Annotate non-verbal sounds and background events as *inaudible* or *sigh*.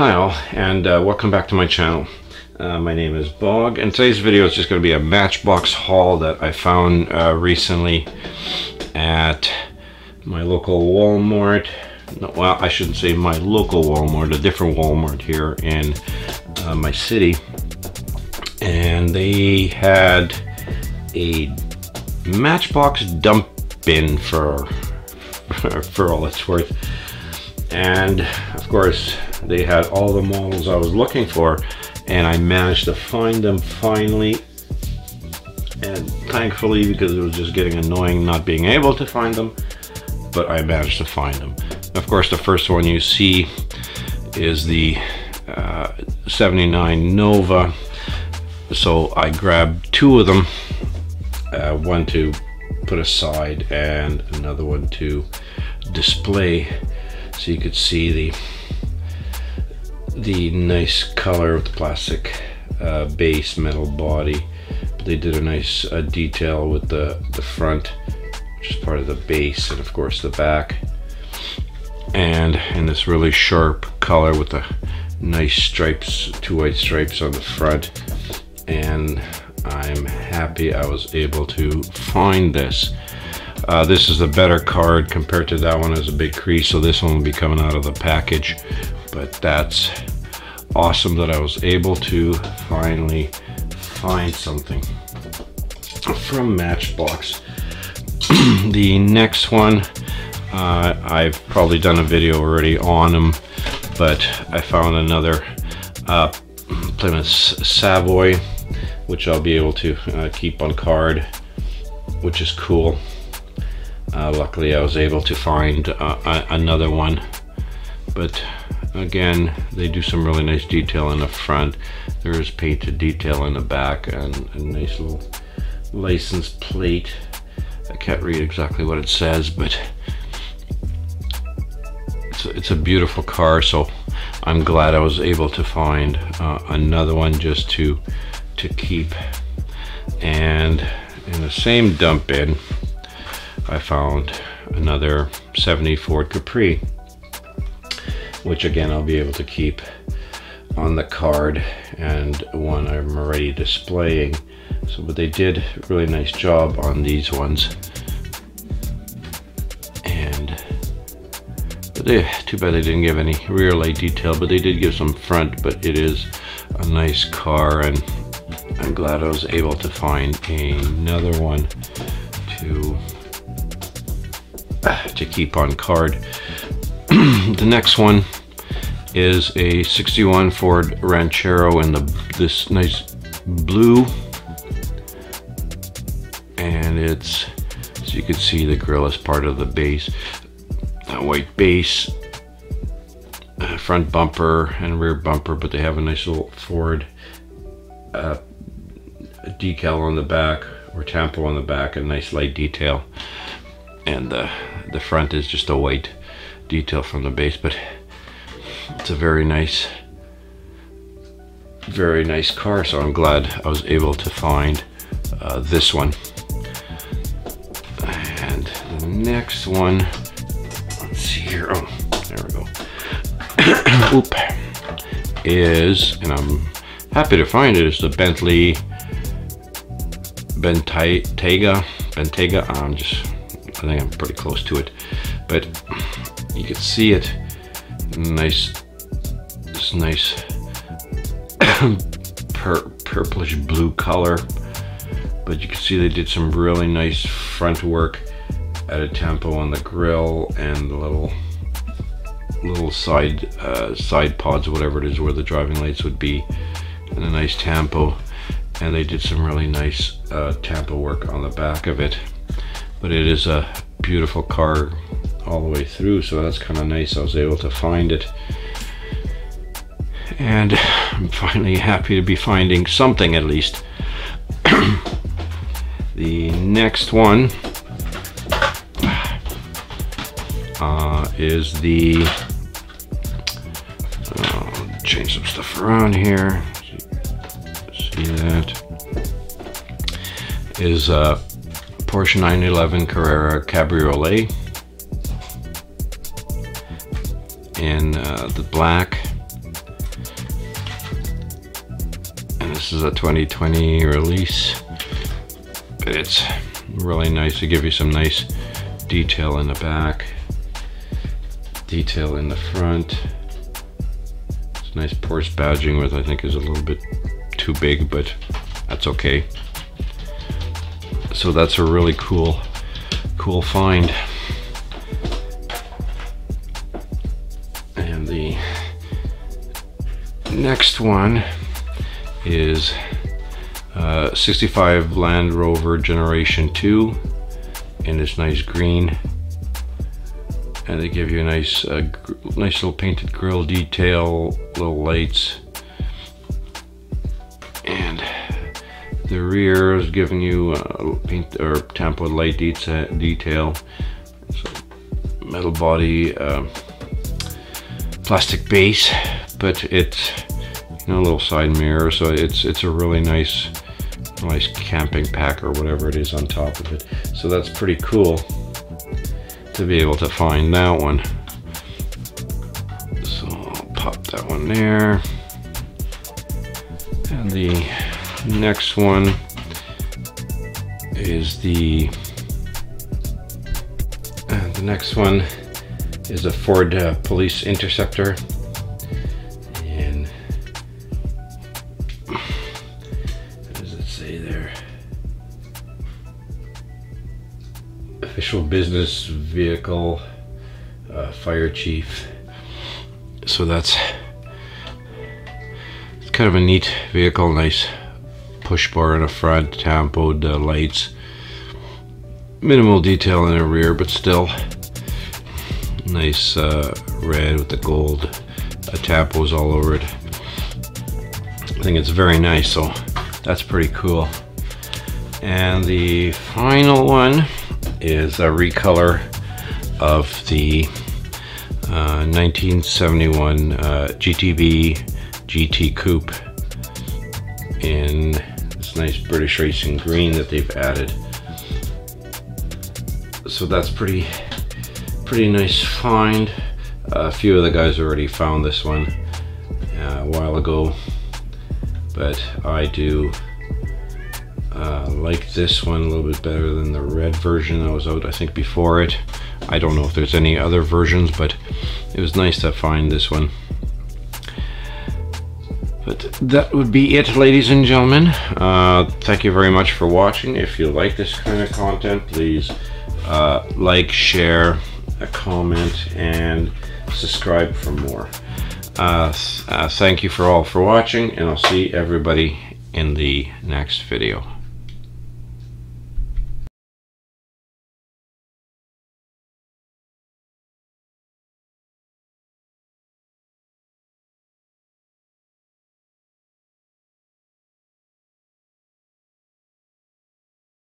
All, and uh, welcome back to my channel. Uh, my name is Bog, and today's video is just going to be a Matchbox haul that I found uh, recently at my local Walmart. No, well, I shouldn't say my local Walmart, a different Walmart here in uh, my city. And they had a Matchbox dump bin for, *laughs* for all it's worth. And of course, they had all the models I was looking for and I managed to find them finally. And thankfully because it was just getting annoying not being able to find them but I managed to find them. Of course the first one you see is the uh, 79 Nova. So I grabbed two of them uh, one to put aside and another one to display so you could see the the nice color of the plastic uh, base metal body. They did a nice uh, detail with the, the front, which is part of the base, and of course the back. And in this really sharp color with the nice stripes, two white stripes on the front. And I'm happy I was able to find this. Uh, this is a better card compared to that one as a big crease, so this one will be coming out of the package but that's awesome that I was able to finally find something from Matchbox. *clears throat* the next one, uh, I've probably done a video already on them, but I found another uh, Plymouth Savoy, which I'll be able to uh, keep on card, which is cool. Uh, luckily I was able to find uh, another one, but Again, they do some really nice detail in the front. There is painted detail in the back and a nice little license plate. I can't read exactly what it says, but it's a, it's a beautiful car. So I'm glad I was able to find uh, another one just to to keep. And in the same dump bin, I found another 70 Ford Capri which again I'll be able to keep on the card and one I'm already displaying. So, but they did really nice job on these ones. And but they, too bad they didn't give any rear light detail, but they did give some front, but it is a nice car and I'm glad I was able to find another one to to keep on card. *clears throat* the next one is a 61 Ford Ranchero in the this nice blue. And it's so you can see the grill is part of the base that white base uh, front bumper and rear bumper but they have a nice little Ford uh, decal on the back or tampo on the back a nice light detail. And the the front is just a white detail from the base, but it's a very nice, very nice car. So I'm glad I was able to find uh, this one. And the next one, let's see here. Oh, there we go. *coughs* Oop, is, and I'm happy to find it, is the Bentley Bentayga. Bentayga. I'm just, I think I'm pretty close to it, but you can see it. Nice this nice *coughs* pur purplish blue color. But you can see they did some really nice front work at a tampo on the grill and the little little side uh, side pods whatever it is where the driving lights would be and a nice tampo and they did some really nice uh, work on the back of it. But it is a beautiful car all the way through so that's kind of nice. I was able to find it. And I'm finally happy to be finding something at least. *clears throat* The next one uh, is the uh, change some stuff around here. See that? Is a Porsche 911 Carrera Cabriolet in uh, the black. And this is a 2020 release, but it's really nice to give you some nice detail in the back, detail in the front. It's nice Porsche badging, which I think is a little bit too big, but that's okay. So that's a really cool, cool find. Next one is uh, 65 Land Rover Generation 2 in this nice green. And they give you a nice uh, nice little painted grill detail little lights. And the rear is giving you uh, paint or tampo light detail. So metal body uh, plastic base but it's know, a little side mirror so it's it's a really nice nice camping pack or whatever it is on top of it. So that's pretty cool to be able to find that one. So I'll pop that one there. And the next one is the uh, the next one is a Ford uh, Police Interceptor official business vehicle, uh, fire chief. So that's it's kind of a neat vehicle, nice push bar in the front, tampoed uh, lights, minimal detail in the rear, but still nice uh, red with the gold uh, tampos all over it. I think it's very nice, so that's pretty cool. And the final one is a recolor of the uh, 1971 uh, MGB GT Coupe in this nice British Racing green that they've added. So that's pretty, pretty nice find. a few of the guys already found this one uh, a while ago, but I do uh, like this one a little bit better than the red version that was out I think before it. I don't know if there's any other versions but it was nice to find this one. But that would be it ladies and gentlemen. Uh, thank you very much for watching. If you like this kind of content please uh, like, share, comment and subscribe for more. Uh, uh, thank you for all for watching and I'll see everybody in the next video.